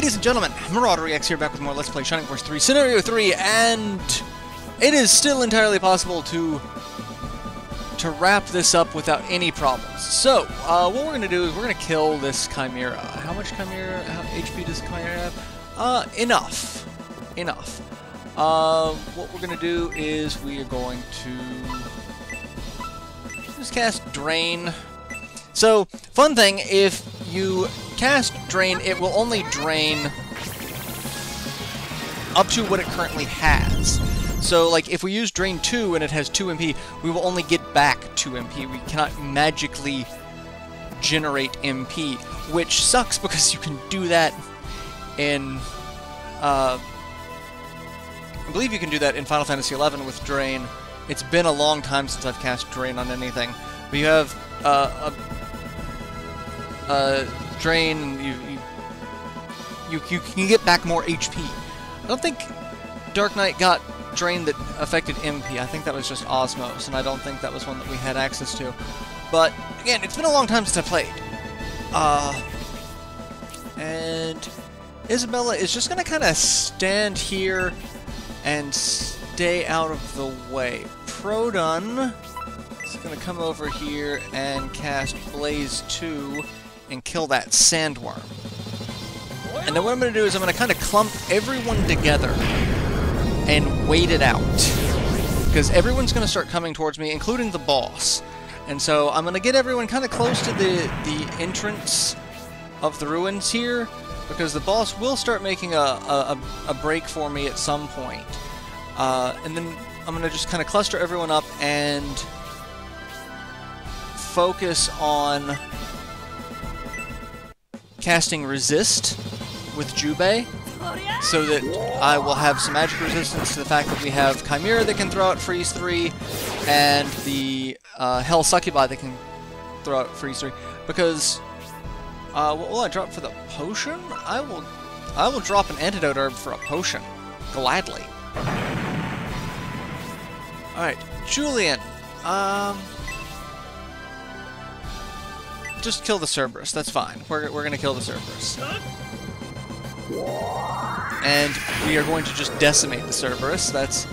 ladies and gentlemen, Marauder X here back with more Let's Play Shining Force 3 Scenario 3, and it is still entirely possible to to wrap this up without any problems. So, uh, what we're going to do is we're going to kill this Chimera. How much Chimera, how HP does Chimera have? Uh, enough. Enough. Uh, what we're going to do is we are going to just cast Drain. So, fun thing, if you cast Drain, it will only drain up to what it currently has. So, like, if we use Drain 2 and it has 2 MP, we will only get back 2 MP. We cannot magically generate MP, which sucks because you can do that in... Uh, I believe you can do that in Final Fantasy XI with Drain. It's been a long time since I've cast Drain on anything. But you have uh, a, a Drain, you, you, you, you can get back more HP. I don't think Dark Knight got drain that affected MP. I think that was just Osmos, and I don't think that was one that we had access to. But, again, it's been a long time since I played. Uh, and Isabella is just going to kind of stand here and stay out of the way. Produn is going to come over here and cast Blaze 2 and kill that sandworm. And then what I'm going to do is I'm going to kind of clump everyone together and wait it out. Because everyone's going to start coming towards me, including the boss. And so I'm going to get everyone kind of close to the, the entrance of the ruins here, because the boss will start making a, a, a break for me at some point. Uh, and then I'm going to just kind of cluster everyone up and focus on casting Resist with Jubei so that I will have some magic resistance to the fact that we have Chimera that can throw out Freeze 3, and the uh, Hell Succubi that can throw out Freeze 3. Because, uh, what will I drop for the potion? I will, I will drop an Antidote Herb for a potion. Gladly. Alright, Julian. Um... Just kill the Cerberus, that's fine. We're, we're gonna kill the Cerberus. And we are going to just decimate the Cerberus. That's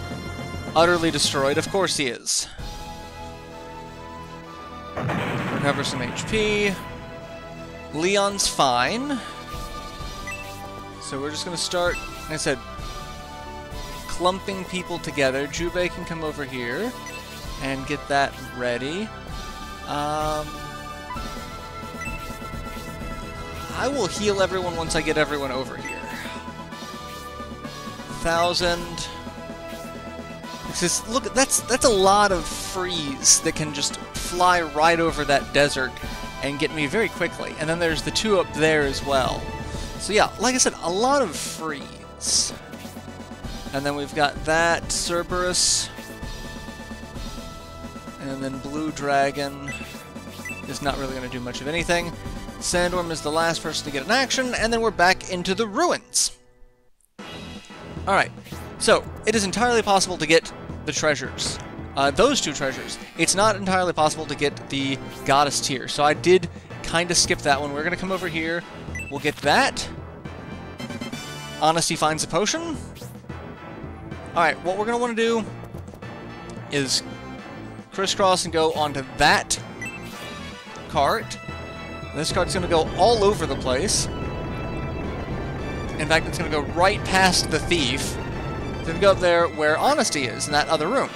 utterly destroyed. Of course he is. Recover some HP. Leon's fine. So we're just going to start, like I said, clumping people together. Jubei can come over here and get that ready. Um, I will heal everyone once I get everyone over here. Thousand. Just look, that's that's a lot of freeze that can just fly right over that desert and get me very quickly. And then there's the two up there as well. So yeah, like I said, a lot of freeze. And then we've got that Cerberus. And then Blue Dragon is not really going to do much of anything. Sandworm is the last person to get an action, and then we're back into the ruins. Alright, so, it is entirely possible to get the treasures. Uh, those two treasures. It's not entirely possible to get the Goddess Tear, so I did kind of skip that one. We're going to come over here. We'll get that. Honesty finds a potion. Alright, what we're going to want to do is crisscross and go onto that cart. This card's going to go all over the place. In fact, it's going to go right past the thief. It's going to go up there where Honesty is, in that other room.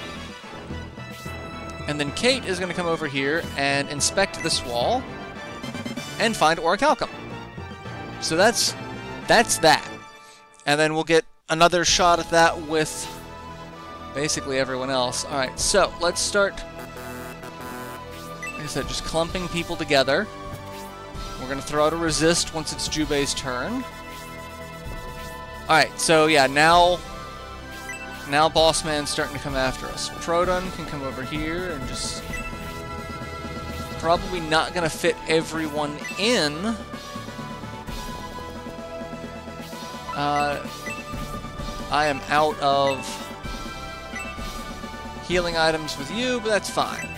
And then Kate is going to come over here and inspect this wall and find Orichalcum. So that's that's that. And then we'll get another shot at that with basically everyone else. Alright, so let's start, like I said, just clumping people together. Going to throw out a resist once it's Jubei's turn. Alright, so yeah, now now Boss Man's starting to come after us. Produn can come over here and just... Probably not going to fit everyone in. Uh, I am out of healing items with you, but that's fine.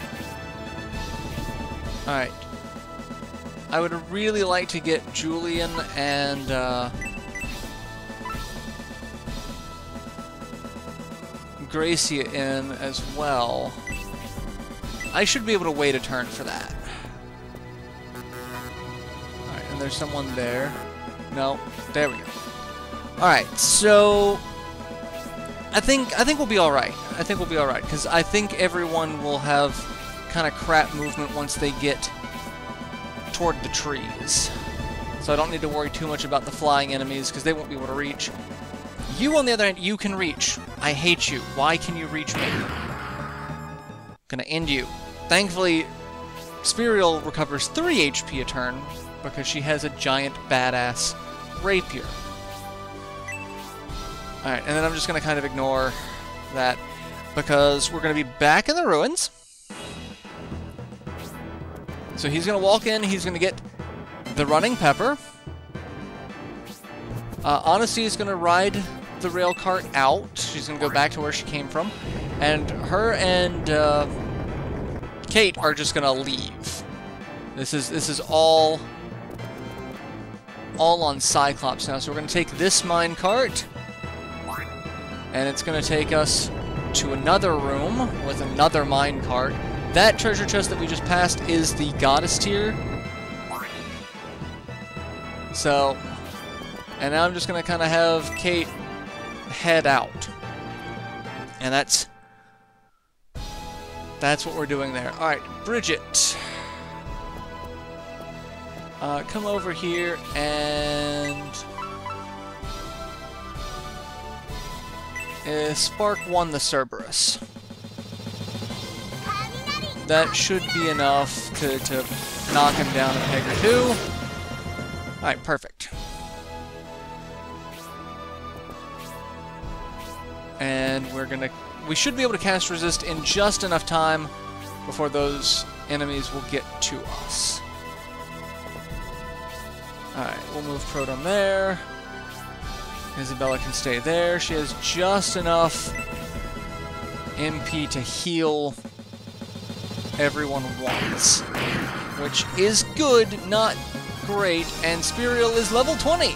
Alright, I would really like to get Julian and... Uh, Gracia in as well. I should be able to wait a turn for that. Alright, and there's someone there. No, there we go. Alright, so... I think I think we'll be alright. I think we'll be alright, because I think everyone will have kind of crap movement once they get toward the trees. So I don't need to worry too much about the flying enemies, because they won't be able to reach. You, on the other hand, you can reach. I hate you. Why can you reach me? Gonna end you. Thankfully, Spiriel recovers 3 HP a turn, because she has a giant badass rapier. Alright, and then I'm just gonna kind of ignore that, because we're gonna be back in the ruins. So he's gonna walk in, he's gonna get the running pepper. Uh, Honesty is gonna ride the rail cart out. She's gonna go back to where she came from, and her and uh, Kate are just gonna leave. This is this is all all on Cyclops now. So we're gonna take this mine cart, and it's gonna take us to another room with another mine cart. That treasure chest that we just passed is the goddess tear. So, and now I'm just gonna kind of have Kate head out. And that's... That's what we're doing there. Alright, Bridget. Uh, come over here and... Uh, Spark won the Cerberus. That should be enough to, to knock him down a peg or two. Alright, perfect. and we're gonna we should be able to cast resist in just enough time before those enemies will get to us. Alright, we'll move Proton there. Isabella can stay there. She has just enough MP to heal everyone wants. Which is good, not great, and Spiriel is level 20!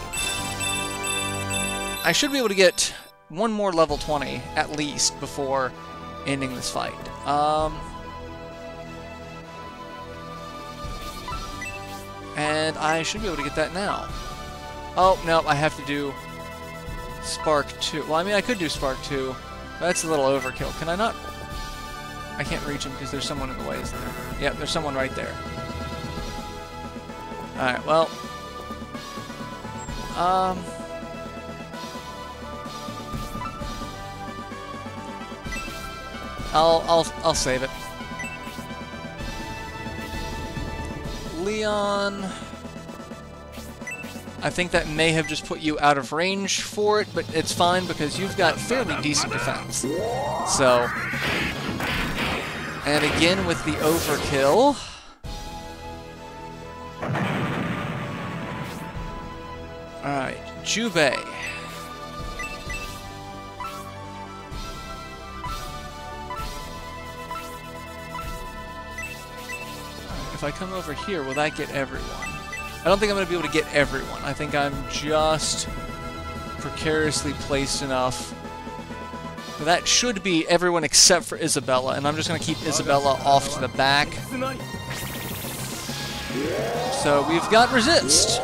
I should be able to get one more level 20, at least, before ending this fight. Um, and I should be able to get that now. Oh, no, I have to do Spark 2. Well, I mean, I could do Spark 2. That's a little overkill. Can I not? I can't reach him because there's someone in the way, isn't there? Yep, there's someone right there. Alright, well... Um... I'll I'll I'll save it. Leon. I think that may have just put you out of range for it, but it's fine because you've got fairly decent defense. So, and again with the overkill. Alright, Jubei. if I come over here, will that get everyone? I don't think I'm going to be able to get everyone. I think I'm just precariously placed enough. That should be everyone except for Isabella, and I'm just going to keep Isabella off to the back. So we've got Resist.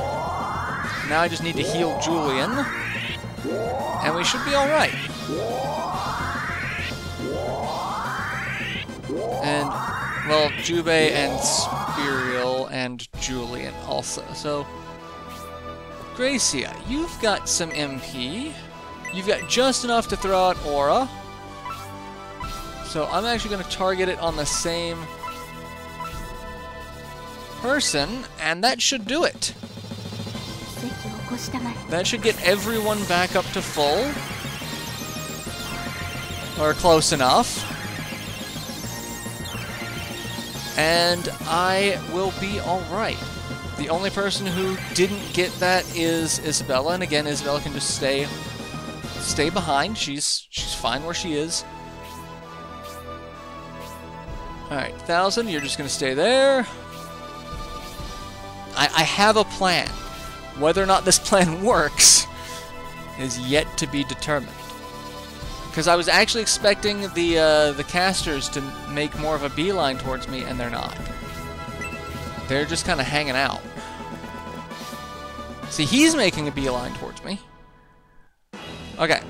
Now I just need to heal Julian, and we should be alright. And, well, Jubei and Imperial and Julian also. So, Gracia, you've got some MP. You've got just enough to throw out Aura. So I'm actually going to target it on the same person, and that should do it. That should get everyone back up to full. Or close enough and I will be alright. The only person who didn't get that is Isabella, and again, Isabella can just stay stay behind. She's she's fine where she is. Alright, Thousand, you're just gonna stay there. I, I have a plan. Whether or not this plan works is yet to be determined. Because I was actually expecting the uh, the casters to make more of a beeline towards me, and they're not. They're just kind of hanging out. See, he's making a beeline towards me. Okay.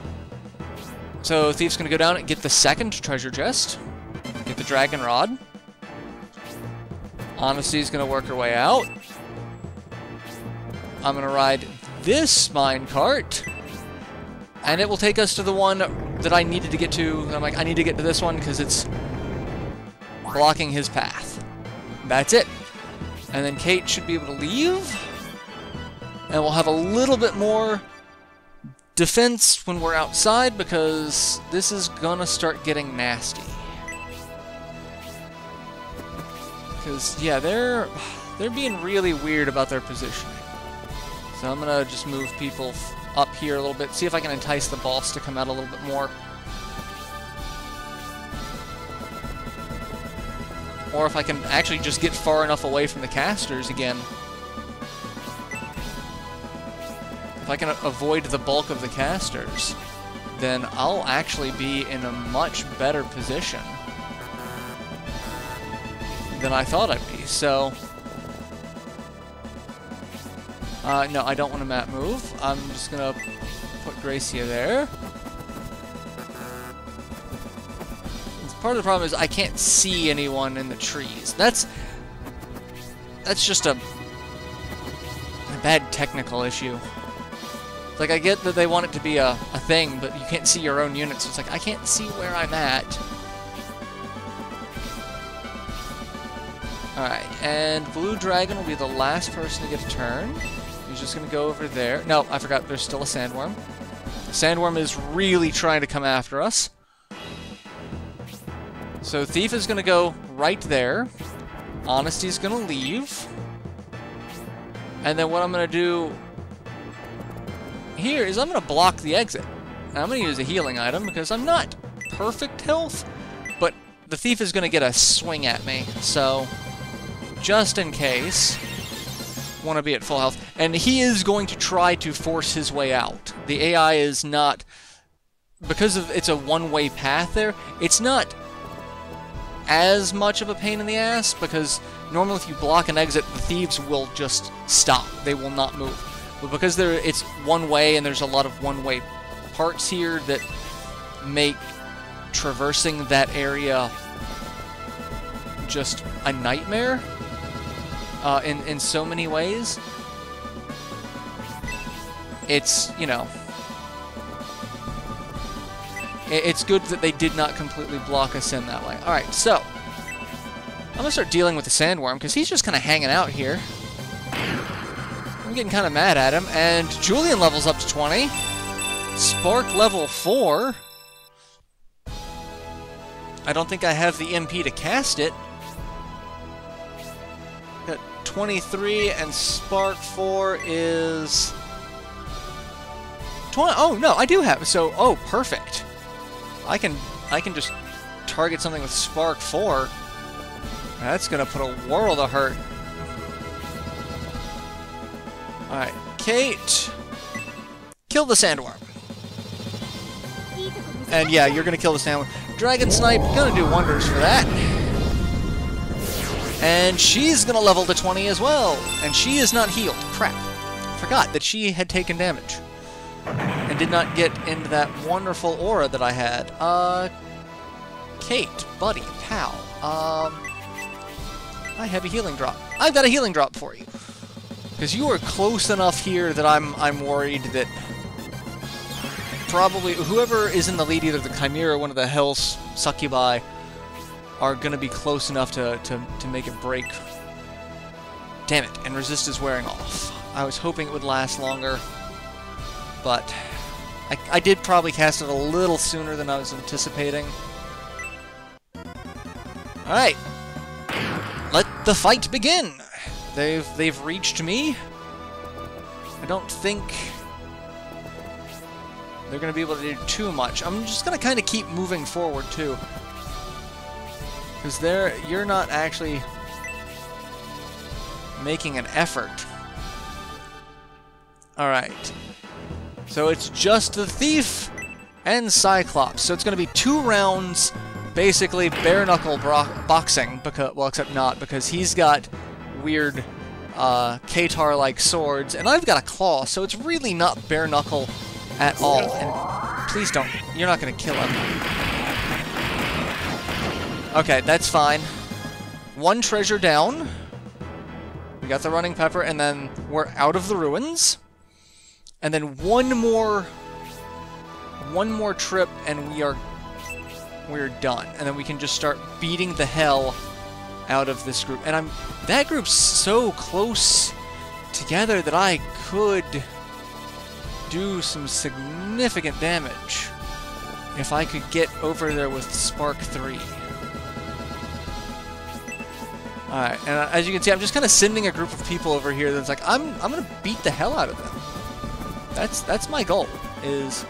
So Thief's gonna go down and get the second treasure chest. Get the dragon rod. Honesty's gonna work her way out. I'm gonna ride this mine cart. And it will take us to the one that I needed to get to. I'm like, I need to get to this one because it's blocking his path. That's it. And then Kate should be able to leave. And we'll have a little bit more defense when we're outside because this is gonna start getting nasty. Because, yeah, they're, they're being really weird about their positioning. So I'm gonna just move people up here a little bit, see if I can entice the boss to come out a little bit more. Or if I can actually just get far enough away from the casters again. If I can avoid the bulk of the casters, then I'll actually be in a much better position than I thought I'd be. So, uh, no, I don't want a map move. I'm just gonna put Gracia there. Part of the problem is I can't see anyone in the trees. That's that's just a, a bad technical issue. Like, I get that they want it to be a, a thing, but you can't see your own units. So it's like, I can't see where I'm at. Alright, and Blue Dragon will be the last person to get a turn. He's just going to go over there. No, I forgot, there's still a Sandworm. Sandworm is really trying to come after us. So Thief is going to go right there. Honesty is going to leave. And then what I'm going to do here is I'm going to block the exit. I'm going to use a healing item because I'm not perfect health, but the Thief is going to get a swing at me. So just in case, want to be at full health. And he is going to try to force his way out. The AI is not, because of it's a one-way path there, it's not as much of a pain in the ass because normally if you block an exit, the thieves will just stop. They will not move. But because there it's one way and there's a lot of one-way parts here that make traversing that area just a nightmare uh, in, in so many ways. It's, you know, it's good that they did not completely block us in that way. Alright, so, I'm going to start dealing with the Sandworm, because he's just kind of hanging out here. I'm getting kind of mad at him, and Julian levels up to 20. Spark level 4. I don't think I have the MP to cast it. Got 23, and Spark 4 is... 20. Oh, no, I do have So, oh, perfect. I can I can just target something with Spark 4. That's gonna put a world of hurt. Alright, Kate. Kill the sandworm. And yeah, you're gonna kill the sandworm. Dragon Snipe, gonna do wonders for that. And she's gonna level to 20 as well. And she is not healed. Crap. Forgot that she had taken damage and did not get into that wonderful aura that I had. Uh, Kate, buddy, pal, um, I have a healing drop. I've got a healing drop for you. Because you are close enough here that I'm, I'm worried that probably whoever is in the lead, either the Chimera or one of the Hell's Succubi, are going to be close enough to, to, to make it break. Damn it, and resist is wearing off. I was hoping it would last longer but I, I did probably cast it a little sooner than I was anticipating. Alright. Let the fight begin! They've, they've reached me. I don't think they're going to be able to do too much. I'm just going to kind of keep moving forward, too. Because they're, you're not actually making an effort. Alright. So it's just the thief and Cyclops. So it's going to be two rounds, basically bare knuckle boxing. Because well, except not because he's got weird uh, Katar-like swords, and I've got a claw. So it's really not bare knuckle at all. And please don't. You're not to kill him. Okay, that's fine. One treasure down. We got the running pepper, and then we're out of the ruins. And then one more one more trip and we are we're done. And then we can just start beating the hell out of this group. And I'm that group's so close together that I could do some significant damage if I could get over there with Spark 3. Alright, and uh, as you can see, I'm just kind of sending a group of people over here that's like, I'm, I'm going to beat the hell out of them. That's, that's my goal, is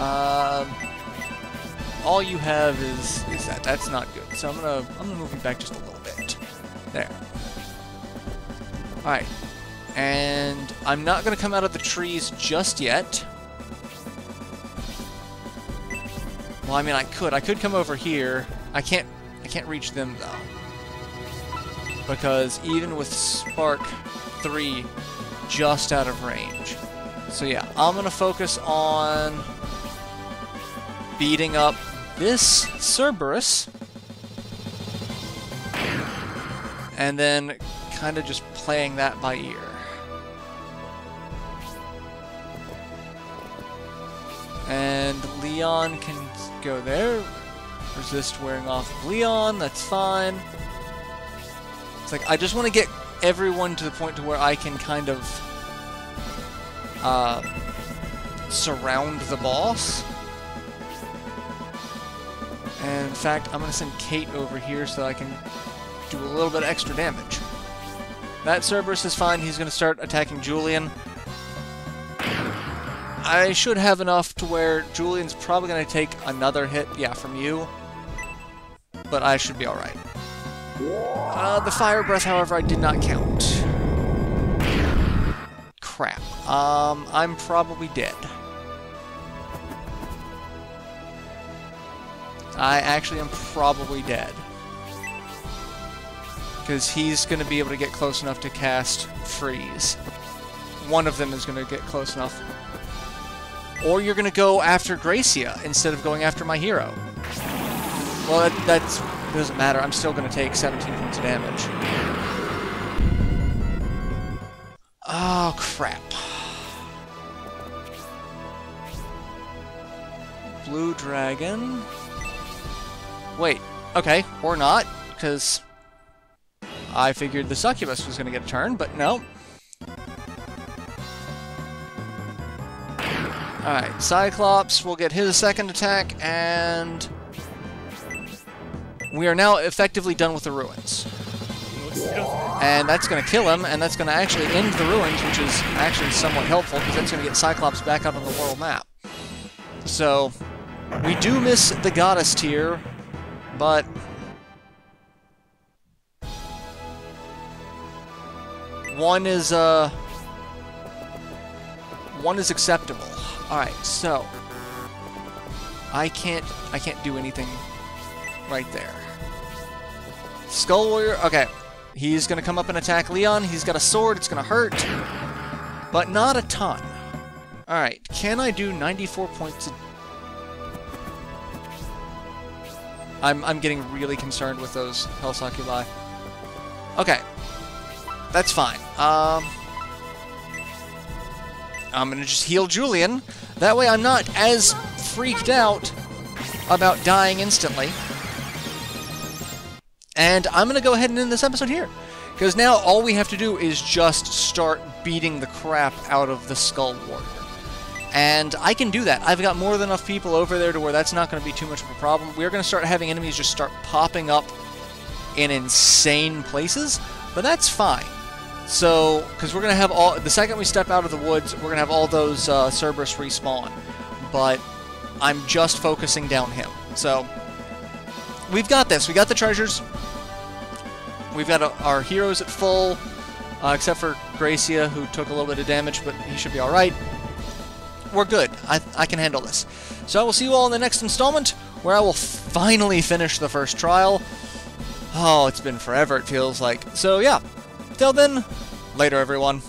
um, all you have is is that. That's not good. So I'm gonna I'm gonna move you back just a little bit. There. Alright. And I'm not gonna come out of the trees just yet. Well, I mean, I could. I could come over here. I can't. I can't reach them though, because even with Spark three, just out of range. So yeah, I'm gonna focus on beating up this Cerberus. And then kind of just playing that by ear. And Leon can go there. Resist wearing off of Leon, that's fine. It's like, I just want to get everyone to the point to where I can kind of uh, surround the boss. And in fact, I'm going to send Kate over here so I can do a little bit extra damage. That Cerberus is fine. He's going to start attacking Julian. I should have enough to where Julian's probably going to take another hit, yeah, from you. But I should be alright. Uh, the Fire Breath, however, I did not count. Crap. Um, I'm probably dead. I actually am probably dead. Because he's going to be able to get close enough to cast Freeze. One of them is going to get close enough. Or you're going to go after Gracia instead of going after my hero. Well, that that's, doesn't matter. I'm still going to take 17 points of damage. Oh, crap. Blue Dragon... Wait, okay, or not, because I figured the succubus was going to get a turn, but no. Alright, Cyclops will get his second attack, and we are now effectively done with the ruins. And that's going to kill him, and that's going to actually end the ruins, which is actually somewhat helpful, because that's going to get Cyclops back up on the world map. So, we do miss the Goddess Tear, but... One is, uh... One is acceptable. Alright, so... I can't... I can't do anything right there. Skull Warrior... Okay. He's gonna come up and attack Leon. He's got a sword. It's gonna hurt. But not a ton. Alright, can I do 94 points I'm, I'm getting really concerned with those Hell Succubi. Okay. That's fine. Um, I'm going to just heal Julian. That way I'm not as freaked out about dying instantly. And I'm going to go ahead and end this episode here. Because now all we have to do is just start beating the crap out of the Skull Warrior. And I can do that. I've got more than enough people over there to where that's not going to be too much of a problem. We're going to start having enemies just start popping up in insane places, but that's fine. So, because we're going to have all, the second we step out of the woods, we're going to have all those uh, Cerberus respawn. But I'm just focusing down him. So, we've got this. We got the treasures. We've got a, our heroes at full, uh, except for Gracia, who took a little bit of damage, but he should be alright. We're good. I, I can handle this. So I will see you all in the next installment, where I will finally finish the first trial. Oh, it's been forever, it feels like. So yeah, till then, later everyone.